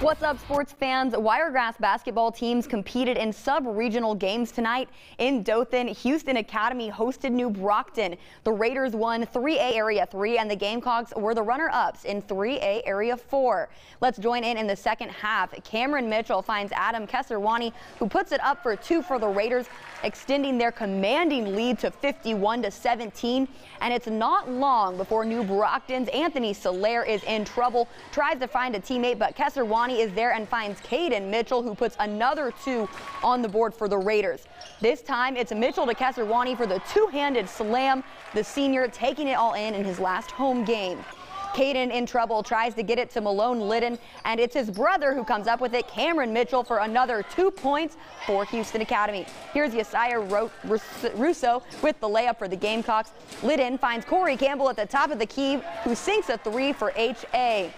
What's up, sports fans? Wiregrass basketball teams competed in sub-regional games tonight. In Dothan, Houston Academy hosted New Brockton. The Raiders won 3A Area 3, and the Gamecocks were the runner-ups in 3A Area 4. Let's join in in the second half. Cameron Mitchell finds Adam Kesserwani, who puts it up for two for the Raiders, extending their commanding lead to 51 to 17. And it's not long before New Brockton's Anthony Soler is in trouble, tries to find a teammate, but Kesserwani is there and finds Caden Mitchell, who puts another two on the board for the Raiders. This time, it's Mitchell to Kesserwani for the two-handed slam, the senior taking it all in in his last home game. Caden in trouble tries to get it to Malone Liddon, and it's his brother who comes up with it, Cameron Mitchell, for another two points for Houston Academy. Here's Yesiah Russo with the layup for the Gamecocks. Liddon finds Corey Campbell at the top of the key, who sinks a three for HA.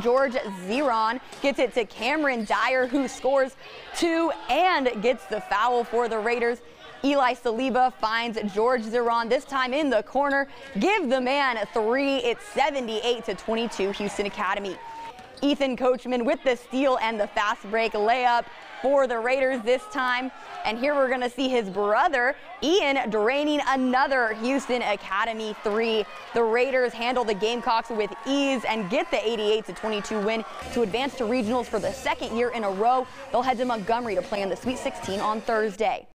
George Zeron gets it to Cameron Dyer, who scores two and gets the foul for the Raiders. Eli Saliba finds George Zeron this time in the corner. Give the man three. It's 78 to 22 Houston Academy. Ethan Coachman with the steal and the fast break layup for the Raiders this time. And here we're going to see his brother, Ian, draining another Houston Academy three. The Raiders handle the Gamecocks with ease and get the 88 to 22 win to advance to regionals for the second year in a row. They'll head to Montgomery to play in the Sweet 16 on Thursday.